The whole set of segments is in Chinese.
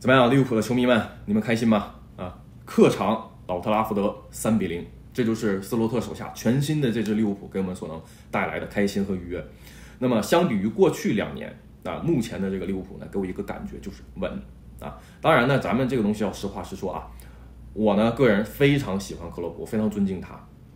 怎么样，利物浦的球迷们，你们开心吗？啊，客场老特拉福德三比零，这就是斯洛特手下全新的这支利物浦给我们所能带来的开心和愉悦。那么，相比于过去两年啊，目前的这个利物浦呢，给我一个感觉就是稳啊。当然呢，咱们这个东西要实话实说啊，我呢个人非常喜欢克洛普，非常尊敬他。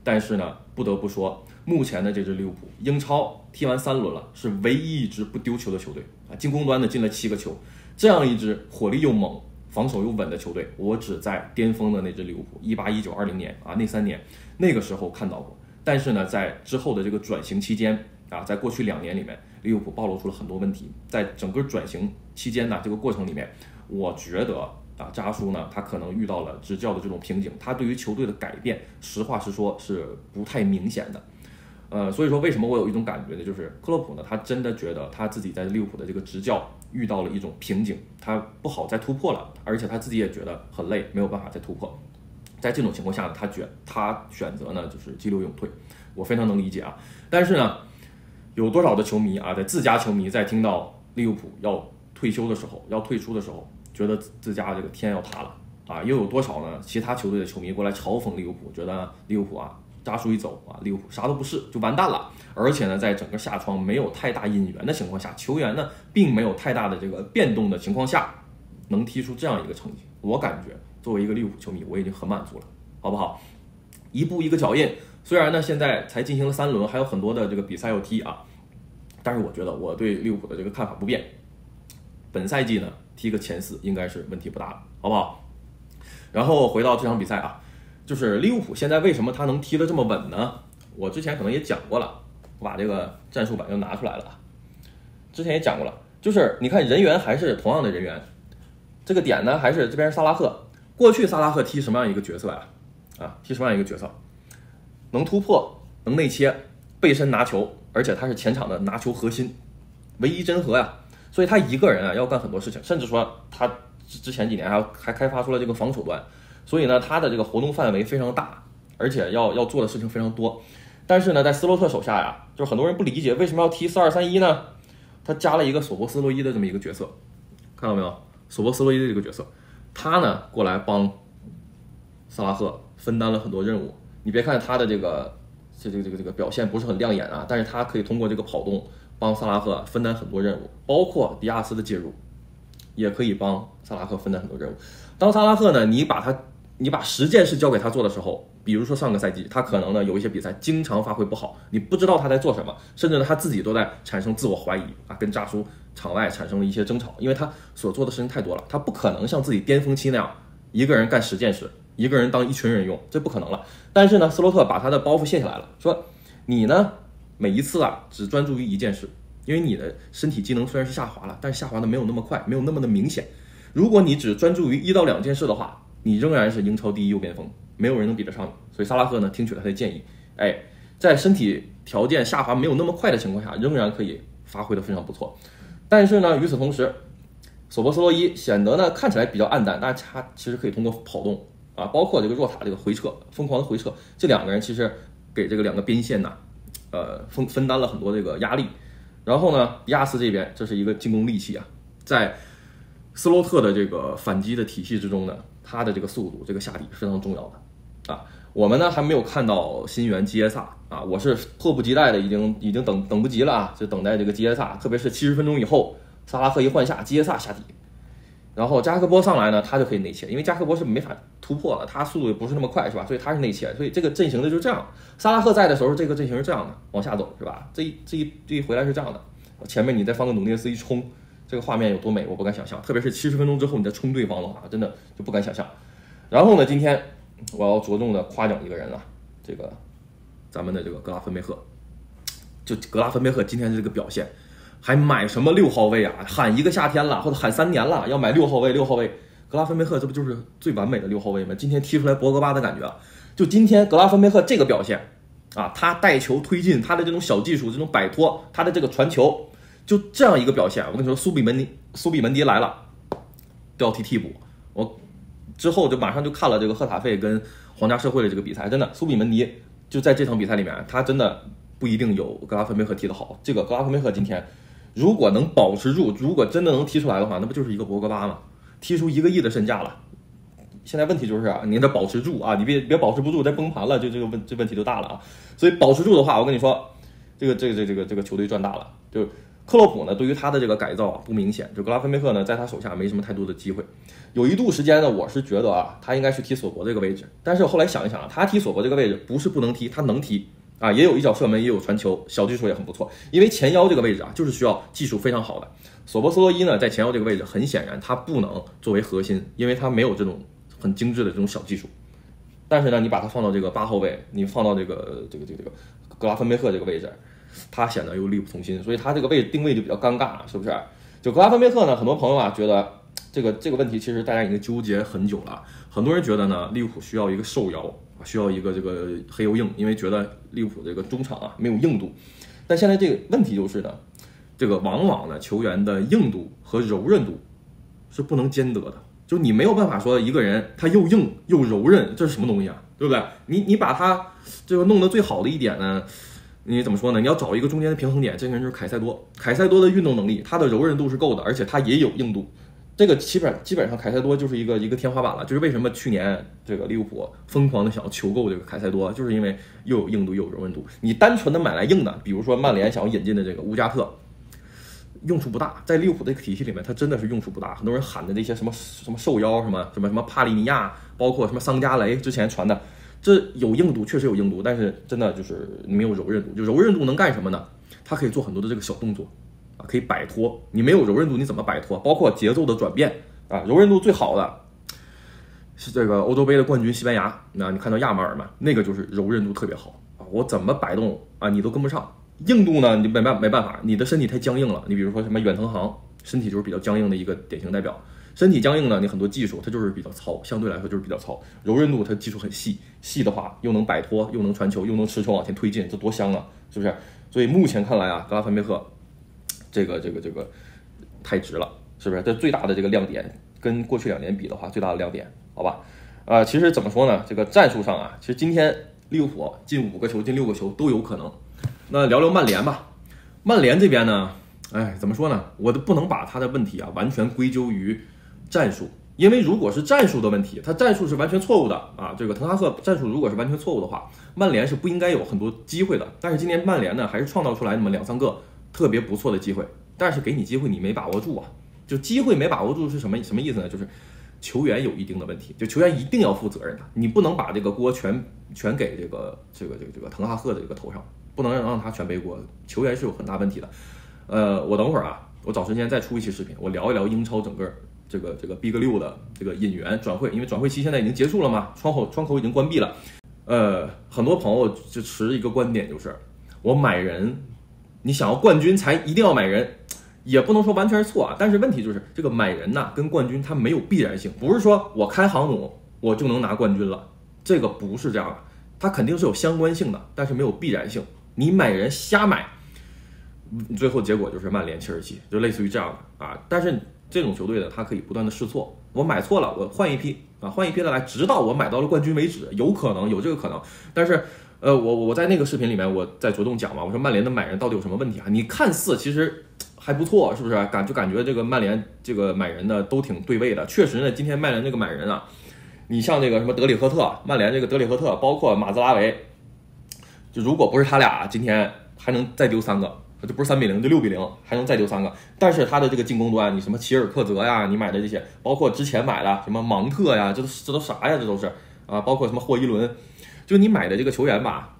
但是呢，不得不说，目前的这支利物浦，英超踢完三轮了，是唯一一支不丢球的球队啊，进攻端呢进了七个球。这样一支火力又猛、防守又稳的球队，我只在巅峰的那支利物浦一八一九二零年啊那三年那个时候看到过。但是呢，在之后的这个转型期间啊，在过去两年里面，利物浦暴露出了很多问题。在整个转型期间呢，这个过程里面，我觉得啊，扎叔呢，他可能遇到了执教的这种瓶颈，他对于球队的改变，实话实说，是不太明显的。呃，所以说为什么我有一种感觉呢？就是克洛普呢，他真的觉得他自己在利物浦的这个执教。遇到了一种瓶颈，他不好再突破了，而且他自己也觉得很累，没有办法再突破。在这种情况下呢，他觉他选择呢就是激流勇退，我非常能理解啊。但是呢，有多少的球迷啊，在自家球迷在听到利物浦要退休的时候，要退出的时候，觉得自家这个天要塌了啊？又有多少呢？其他球队的球迷过来嘲讽利物浦，觉得利物浦啊。扎叔一走啊，利物浦啥都不是，就完蛋了。而且呢，在整个下窗没有太大引援的情况下，球员呢并没有太大的这个变动的情况下，能踢出这样一个成绩，我感觉作为一个利物浦球迷，我已经很满足了，好不好？一步一个脚印，虽然呢现在才进行了三轮，还有很多的这个比赛要踢啊，但是我觉得我对利物浦的这个看法不变。本赛季呢踢个前四应该是问题不大了，好不好？然后回到这场比赛啊。就是利物浦现在为什么他能踢得这么稳呢？我之前可能也讲过了，我把这个战术板又拿出来了啊。之前也讲过了，就是你看人员还是同样的人员，这个点呢还是这边萨拉赫。过去萨拉赫踢什么样一个角色呀？啊，踢什么样一个角色？能突破，能内切，背身拿球，而且他是前场的拿球核心，唯一真核呀。所以他一个人啊要干很多事情，甚至说他之之前几年还还开发出了这个防守端。所以呢，他的这个活动范围非常大，而且要要做的事情非常多。但是呢，在斯洛特手下呀，就是很多人不理解为什么要踢四二三一呢？他加了一个索博斯洛伊的这么一个角色，看到没有？索博斯洛伊的这个角色，他呢过来帮萨拉赫分担了很多任务。你别看他的这个这这个这个这个表现不是很亮眼啊，但是他可以通过这个跑动帮萨拉赫分担很多任务，包括迪亚斯的介入，也可以帮萨拉赫分担很多任务。当萨拉赫呢，你把他你把十件事交给他做的时候，比如说上个赛季，他可能呢有一些比赛经常发挥不好，你不知道他在做什么，甚至呢他自己都在产生自我怀疑啊，跟扎叔场外产生了一些争吵，因为他所做的事情太多了，他不可能像自己巅峰期那样一个人干十件事，一个人当一群人用，这不可能了。但是呢，斯洛特把他的包袱卸下来了，说你呢每一次啊只专注于一件事，因为你的身体机能虽然是下滑了，但是下滑的没有那么快，没有那么的明显。如果你只专注于一到两件事的话，你仍然是英超第一右边锋，没有人能比得上你。所以萨拉赫呢，听取了他的建议，哎，在身体条件下滑没有那么快的情况下，仍然可以发挥的非常不错。但是呢，与此同时，索博斯洛伊显得呢看起来比较暗淡，但是他其实可以通过跑动啊，包括这个若塔这个回撤，疯狂的回撤，这两个人其实给这个两个边线呢，呃分分担了很多这个压力。然后呢，亚斯这边这是一个进攻利器啊，在斯洛特的这个反击的体系之中呢。他的这个速度，这个下底是非常重要的，啊，我们呢还没有看到新援基耶萨啊，我是迫不及待的，已经已经等等不及了啊，就等待这个基耶萨，特别是七十分钟以后，萨拉赫一换下，基耶萨下底，然后加克波上来呢，他就可以内切，因为加克波是没法突破了，他速度也不是那么快，是吧？所以他是内切，所以这个阵型的就是这样。萨拉赫在的时候，这个阵型是这样的，往下走，是吧？这一这一这一回来是这样的，前面你再放个努涅斯一冲。这个画面有多美，我不敢想象。特别是七十分钟之后，你再冲对方的话，真的就不敢想象。然后呢，今天我要着重的夸奖一个人啊，这个咱们的这个格拉芬贝赫，就格拉芬贝赫今天的这个表现，还买什么六号位啊？喊一个夏天了，或者喊三年了，要买六号位，六号位。格拉芬贝赫这不就是最完美的六号位吗？今天踢出来博格巴的感觉，就今天格拉芬贝赫这个表现啊，他带球推进，他的这种小技术，这种摆脱，他的这个传球。就这样一个表现，我跟你说，苏比门迪，苏比门迪来了，都要踢替补。我之后就马上就看了这个赫塔费跟皇家社会的这个比赛，真的，苏比门迪就在这场比赛里面，他真的不一定有格拉芬贝赫踢得好。这个格拉芬贝赫今天如果能保持住，如果真的能踢出来的话，那不就是一个博格巴吗？踢出一个亿的身价了。现在问题就是啊，你得保持住啊，你别别保持不住再崩盘了，就这个问这问题就大了啊。所以保持住的话，我跟你说，这个这个这个这个这个球队赚大了。就克洛普呢，对于他的这个改造啊不明显，就格拉芬贝克呢，在他手下没什么太多的机会。有一度时间呢，我是觉得啊，他应该去踢索博这个位置，但是后来想一想啊，他踢索博这个位置不是不能踢，他能踢啊，也有一脚射门，也有传球，小技术也很不错。因为前腰这个位置啊，就是需要技术非常好的。索博斯洛伊呢，在前腰这个位置，很显然他不能作为核心，因为他没有这种。很精致的这种小技术，但是呢，你把它放到这个八号位，你放到这个这个这个这个格拉芬贝赫这个位置，他显得又力不从心，所以他这个位置定位就比较尴尬，是不是？就格拉芬贝赫呢，很多朋友啊觉得这个这个问题其实大家已经纠结很久了。很多人觉得呢，利物浦需要一个瘦腰，需要一个这个黑又硬，因为觉得利物浦这个中场啊没有硬度。但现在这个问题就是呢，这个往往呢球员的硬度和柔韧度是不能兼得的。就你没有办法说一个人他又硬又柔韧，这是什么东西啊？对不对？你你把他这个弄得最好的一点呢？你怎么说呢？你要找一个中间的平衡点，这个人就是凯塞多。凯塞多的运动能力，他的柔韧度是够的，而且他也有硬度。这个基本基本上凯塞多就是一个一个天花板了。就是为什么去年这个利物浦疯狂的想要求购这个凯塞多，就是因为又有硬度又有柔韧度。你单纯的买来硬的，比如说曼联想要引进的这个乌加特。用处不大，在利物浦这个体系里面，它真的是用处不大。很多人喊的那些什么什么瘦腰什么什么什么帕利尼亚，包括什么桑加雷之前传的，这有硬度，确实有硬度，但是真的就是没有柔韧度。就柔韧度能干什么呢？它可以做很多的这个小动作可以摆脱。你没有柔韧度，你怎么摆脱？包括节奏的转变啊，柔韧度最好的是这个欧洲杯的冠军西班牙。那你看到亚马尔嘛？那个就是柔韧度特别好啊，我怎么摆动啊，你都跟不上。硬度呢？你没办没办法，你的身体太僵硬了。你比如说什么远藤航，身体就是比较僵硬的一个典型代表。身体僵硬呢，你很多技术它就是比较糙，相对来说就是比较糙。柔韧度它技术很细，细的话又能摆脱，又能传球，又能持球往前推进，这多香啊，是不是？所以目前看来啊，格拉芬贝赫这个这个这个太值了，是不是？这最大的这个亮点，跟过去两年比的话，最大的亮点，好吧？呃，其实怎么说呢？这个战术上啊，其实今天利物浦进五个球，进六个球都有可能。那聊聊曼联吧，曼联这边呢，哎，怎么说呢？我都不能把他的问题啊完全归咎于战术，因为如果是战术的问题，他战术是完全错误的啊。这个滕哈赫战术如果是完全错误的话，曼联是不应该有很多机会的。但是今年曼联呢，还是创造出来那么两三个特别不错的机会，但是给你机会你没把握住啊，就机会没把握住是什么什么意思呢？就是球员有一定的问题，就球员一定要负责任的，你不能把这个锅全全给这个这个这个这个滕哈赫的这个头上。不能让他全背锅，球员是有很大问题的。呃，我等会儿啊，我找时间再出一期视频，我聊一聊英超整个这个这个 Big 六的这个引援转会，因为转会期现在已经结束了嘛，窗口窗口已经关闭了。呃，很多朋友就持一个观点，就是我买人，你想要冠军才一定要买人，也不能说完全是错啊。但是问题就是这个买人呐，跟冠军它没有必然性，不是说我开航母我就能拿冠军了，这个不是这样的，它肯定是有相关性的，但是没有必然性。你买人瞎买，最后结果就是曼联、切尔西，就类似于这样的啊。但是这种球队呢，它可以不断的试错。我买错了，我换一批啊，换一批的来，直到我买到了冠军为止。有可能有这个可能，但是呃，我我在那个视频里面我在着重讲嘛，我说曼联的买人到底有什么问题啊？你看似其实还不错，是不是？感就感觉这个曼联这个买人呢都挺对位的。确实呢，今天曼联这个买人啊，你像这个什么德里赫特，曼联这个德里赫特，包括马兹拉维。就如果不是他俩，今天还能再丢三个，这不是三比零，就六比零，还能再丢三个。但是他的这个进攻端，你什么齐尔克泽呀，你买的这些，包括之前买的什么芒特呀，这都这都啥呀？这都是啊，包括什么霍伊伦，就你买的这个球员吧，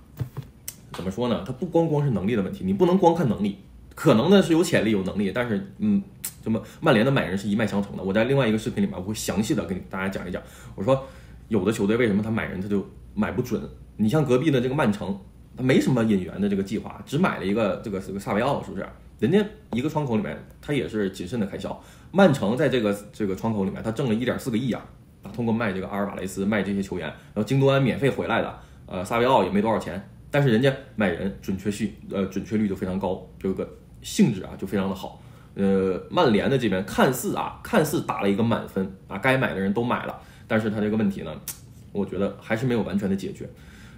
怎么说呢？他不光光是能力的问题，你不能光看能力，可能呢是有潜力有能力，但是嗯，什么曼联的买人是一脉相承的。我在另外一个视频里面我会详细的跟大家讲一讲，我说有的球队为什么他买人他就买不准？你像隔壁的这个曼城。他没什么引援的这个计划，只买了一个这个这个萨维奥，是不是？人家一个窗口里面，他也是谨慎的开销。曼城在这个这个窗口里面，他挣了一点四个亿啊，啊，通过卖这个阿尔瓦雷斯，卖这些球员，然后京多安免费回来的，呃，萨维奥也没多少钱，但是人家买人准确性，呃，准确率就非常高，这个性质啊就非常的好。呃，曼联的这边看似啊，看似打了一个满分啊，该买的人都买了，但是他这个问题呢，我觉得还是没有完全的解决。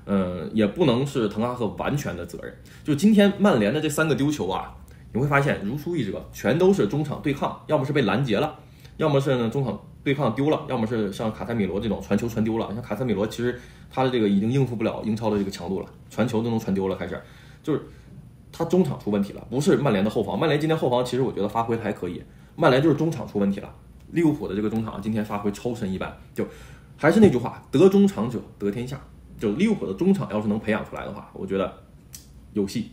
嗯，也不能是滕哈赫完全的责任。就今天曼联的这三个丢球啊，你会发现如出一辙，全都是中场对抗，要么是被拦截了，要么是呢中场对抗丢了，要么是像卡塞米罗这种传球传丢了。像卡塞米罗，其实他的这个已经应付不了英超的这个强度了，传球都能传丢了，开始就是他中场出问题了，不是曼联的后防。曼联今天后防其实我觉得发挥还可以，曼联就是中场出问题了。利物浦的这个中场今天发挥超神一般，就还是那句话，得中场者得天下。就利物浦的中场要是能培养出来的话，我觉得有戏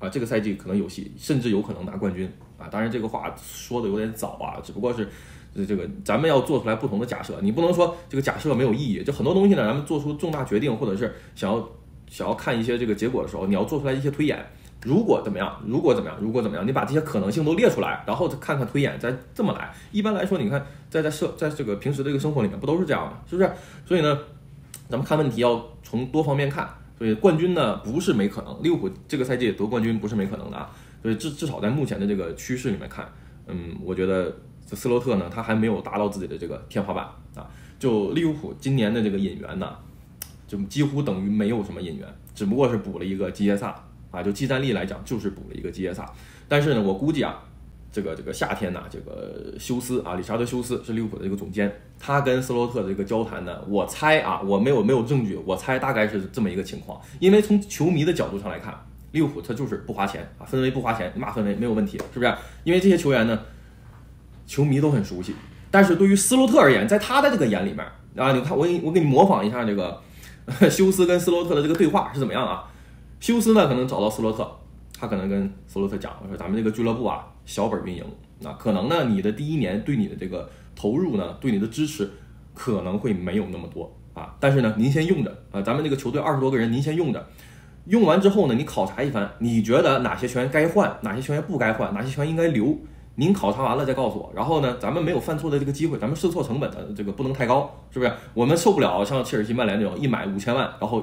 啊，这个赛季可能有戏，甚至有可能拿冠军啊。当然这个话说的有点早啊，只不过是。这个咱们要做出来不同的假设，你不能说这个假设没有意义。就很多东西呢，咱们做出重大决定，或者是想要想要看一些这个结果的时候，你要做出来一些推演。如果怎么样？如果怎么样？如果怎么样？你把这些可能性都列出来，然后再看看推演，再这么来。一般来说，你看在在社在这个平时这个生活里面，不都是这样吗？是不是？所以呢，咱们看问题要从多方面看。所以冠军呢，不是没可能。利物浦这个赛季得冠军不是没可能的啊。所以至至少在目前的这个趋势里面看，嗯，我觉得。这斯洛特呢，他还没有达到自己的这个天花板啊！就利物浦今年的这个引援呢，就几乎等于没有什么引援，只不过是补了一个基耶萨啊，就技战力来讲就是补了一个基耶萨。但是呢，我估计啊，这个这个夏天呢，这个休斯啊，理查德休斯是利物浦的这个总监，他跟斯洛特的这个交谈呢，我猜啊，我没有没有证据，我猜大概是这么一个情况。因为从球迷的角度上来看，利物浦他就是不花钱啊，氛围不花钱，骂氛围没有问题，是不是？因为这些球员呢。球迷都很熟悉，但是对于斯洛特而言，在他的这个眼里面啊，你看我我给你模仿一下这个 休斯跟斯洛特的这个对话是怎么样啊？休斯呢可能找到斯洛特，他可能跟斯洛特讲我说咱们这个俱乐部啊小本运营，那可能呢你的第一年对你的这个投入呢对你的支持可能会没有那么多啊，但是呢您先用着啊，咱们这个球队二十多个人您先用着，用完之后呢你考察一番，你觉得哪些球员该换，哪些球员不该换，哪些球员应该留。您考察完了再告诉我，然后呢，咱们没有犯错的这个机会，咱们试错成本的这个不能太高，是不是？我们受不了像切尔西、曼联这种一买五千万，然后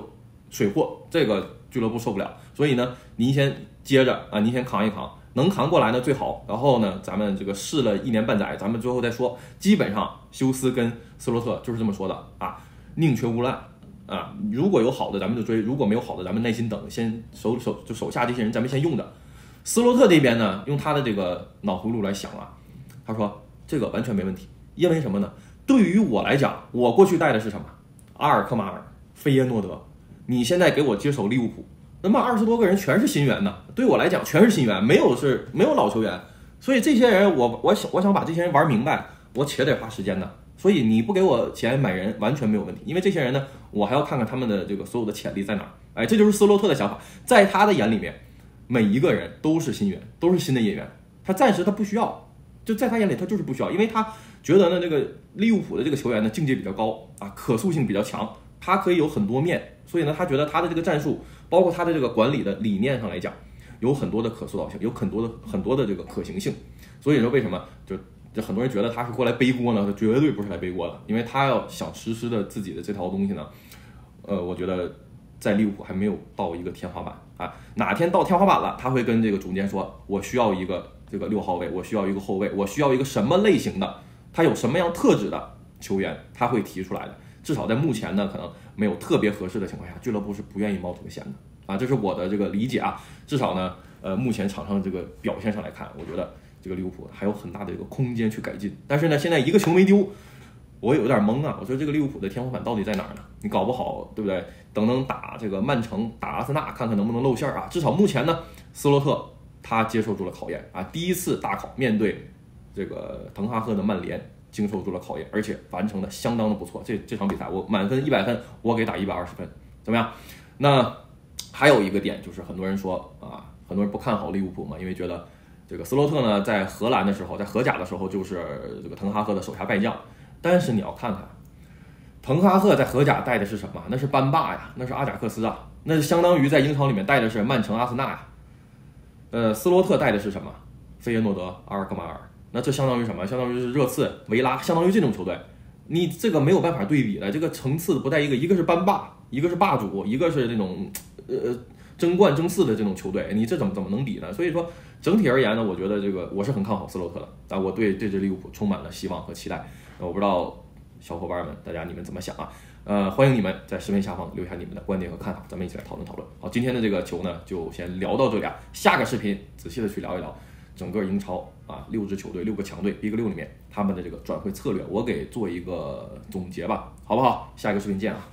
水货，这个俱乐部受不了。所以呢，您先接着啊，您先扛一扛，能扛过来呢最好。然后呢，咱们这个试了一年半载，咱们最后再说。基本上，休斯跟斯洛特就是这么说的啊，宁缺毋滥啊。如果有好的，咱们就追；如果没有好的，咱们耐心等，先手手就手下这些人，咱们先用着。斯洛特这边呢，用他的这个脑回路来想啊，他说这个完全没问题，因为什么呢？对于我来讲，我过去带的是什么？阿尔克马尔、费耶诺德，你现在给我接手利物浦，那么二十多个人全是新援呢，对我来讲全是新援，没有是没有老球员，所以这些人我我想我想把这些人玩明白，我且得花时间呢。所以你不给我钱买人完全没有问题，因为这些人呢，我还要看看他们的这个所有的潜力在哪儿。哎，这就是斯洛特的想法，在他的眼里面。每一个人都是新员，都是新的演员。他暂时他不需要，就在他眼里他就是不需要，因为他觉得呢，这个利物浦的这个球员呢境界比较高啊，可塑性比较强，他可以有很多面，所以呢，他觉得他的这个战术，包括他的这个管理的理念上来讲，有很多的可塑造性，有很多的很多的这个可行性。所以说为什么就就很多人觉得他是过来背锅呢？他绝对不是来背锅的，因为他要想实施的自己的这套东西呢，呃，我觉得。在利物浦还没有到一个天花板啊，哪天到天花板了，他会跟这个总监说：“我需要一个这个六号位，我需要一个后卫，我需要一个什么类型的，他有什么样特质的球员，他会提出来的。至少在目前呢，可能没有特别合适的情况下，俱乐部是不愿意冒这个险的啊，这是我的这个理解啊。至少呢，呃，目前场上这个表现上来看，我觉得这个利物浦还有很大的一个空间去改进。但是呢，现在一个球没丢。”我有点懵啊！我说这个利物浦的天花板到底在哪儿呢？你搞不好，对不对？等等打这个曼城、打阿森纳，看看能不能露馅儿啊！至少目前呢，斯洛特他接受住了考验啊，第一次大考，面对这个滕哈赫的曼联，经受住了考验，而且完成的相当的不错。这这场比赛我满分一百分，我给打一百二十分，怎么样？那还有一个点就是，很多人说啊，很多人不看好利物浦嘛，因为觉得这个斯洛特呢，在荷兰的时候，在荷甲的时候，就是这个滕哈赫的手下败将。但是你要看看，滕哈赫在荷甲带的是什么？那是班霸呀，那是阿贾克斯啊，那是相当于在英超里面带的是曼城、阿森纳呀。呃，斯洛特带的是什么？费耶诺德、阿尔克马尔，那这相当于什么？相当于是热刺、维拉，相当于这种球队。你这个没有办法对比的，这个层次不带一个，一个是班霸，一个是霸主，一个是那种呃争冠争四的这种球队，你这怎么怎么能比呢？所以说整体而言呢，我觉得这个我是很看好斯洛特的啊，我对这支利物浦充满了希望和期待。我不知道小伙伴们，大家你们怎么想啊？呃，欢迎你们在视频下方留下你们的观点和看法，咱们一起来讨论讨论。好，今天的这个球呢，就先聊到这里啊。下个视频仔细的去聊一聊整个英超啊六支球队六个强队 Big 六里面他们的这个转会策略，我给做一个总结吧，好不好？下一个视频见啊！